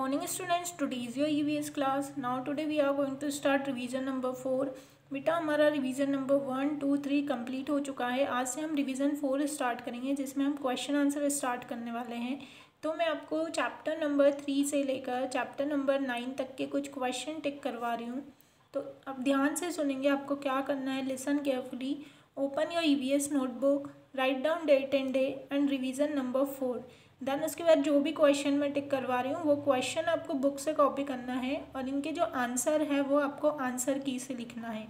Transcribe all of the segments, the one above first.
morning students today is your EVS class. Now today we are going to start revision number four बेटा हमारा revision number one two three complete हो चुका है। आज से हम रिवीजन फोर स्टार्ट करेंगे, जिसमें हम क्वेश्चन आंसर स्टार्ट करने वाले हैं। तो मैं आपको चैप्टर नंबर थ्री से लेकर चैप्टर नंबर नाइन तक के कुछ क्वेश्चन टिक करवा रही हूँ। तो अब ध्यान से सुनेंगे आपको क्या करना है। Listen carefully open your E V S notebook write down date and day and revision number four then उसके बाद जो भी क्वेश्चन मैं टिक करवा रही हूँ, वो क्वेश्चन आपको बुक से कॉपी करना है और इनके जो आंसर है, वो आपको आंसर की से लिखना है।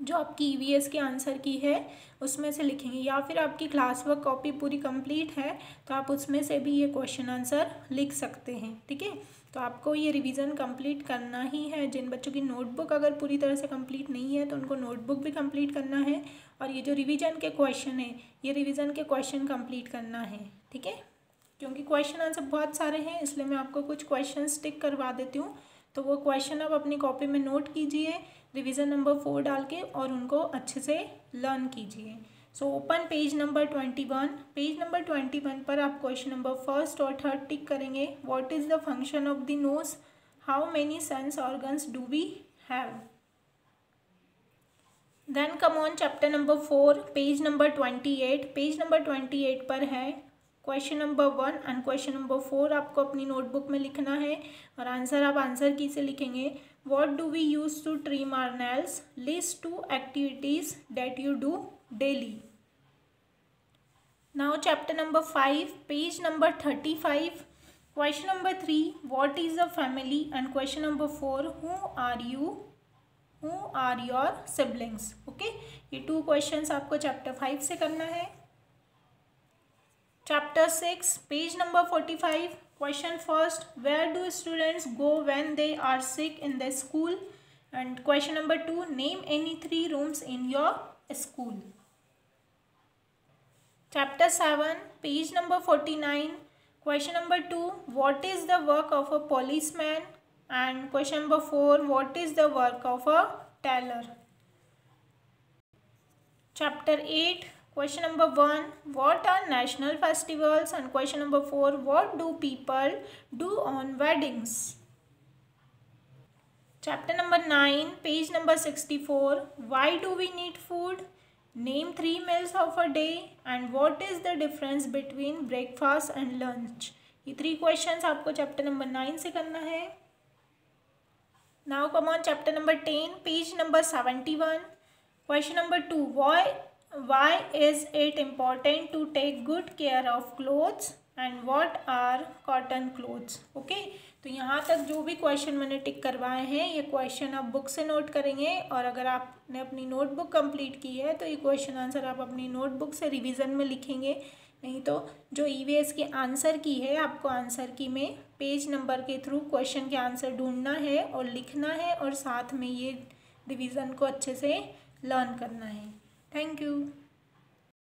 जो आपकी ई वी एस की आंसर की है, उसमें से लिखेंगे। या फिर आपकी क्लास वर्क कॉपी पूरी कंप्लीट है तो आप उसमें से भी ये क्वेश्चन आंसर लिख सकते हैं, ठीक है? तो आपको ये रिवीजन कंप्लीट करना ही है। जिन बच्चों की नोटबुक अगर पूरी तरह से कंप्लीट नहीं है तो उनको नोटबुक भी कंप्लीट करना है। और ये जो रिवीजन के क्वेश्चन है, ये रिवीजन के क्वेश्चन कंप्लीट करना है, ठीक है? क्योंकि क्वेश्चन आंसर बहुत सारे हैं, इसलिए मैं आपको कुछ क्वेश्चन टिक करवा देती हूँ। तो वो क्वेश्चन आप अपनी कॉपी में नोट कीजिए रिवीजन नंबर फोर डाल के और उनको अच्छे से लर्न कीजिए। So open page number twenty one page number twenty one पर आप क्वेश्चन नंबर फ़र्स्ट और थर्ड टिक करेंगे। What is the function of the nose how many sense organs do we have then come on chapter number four page number twenty eight page number twenty eight पर है। Question number one and question number four आपको अपनी notebook में लिखना है और answer आप answer key से लिखेंगे। What do we use to trim our nails list two activities that you do daily now chapter number five page number thirty five question number three what is the family and question number four who are you who are your siblings okay ये two questions आपको chapter five से करना है। Chapter 6 page number 45 question first where do students go when they are sick in the school? And question number 2 name any three rooms in your school. Chapter 7 page number 49 question number 2 what is the work of a policeman? And question number 4 what is the work of a tailor? Chapter 8 Question number 1. What are national festivals? And question number 4. What do people do on weddings? Chapter number 9. Page number 64. Why do we need food? Name three meals of a day. And what is the difference between breakfast and lunch? ये three questions आपको chapter number nine से करना है now come on chapter number ten page number seventy one question number two why why is it important to take good care of clothes and what are cotton clothes? Okay तो यहाँ तक जो भी question मैंने टिक करवाए हैं, ये question आप बुक से नोट करेंगे और अगर आपने अपनी नोटबुक कंप्लीट की है तो ये क्वेश्चन आंसर आप अपनी नोटबुक से रिवीजन में लिखेंगे। नहीं तो जो ई वी एस के आंसर की है, आपको आंसर की में पेज नंबर के थ्रू क्वेश्चन के आंसर ढूंढना है और लिखना है और साथ में ये रिवीजन को अच्छे से लर्न करना है। Thank you.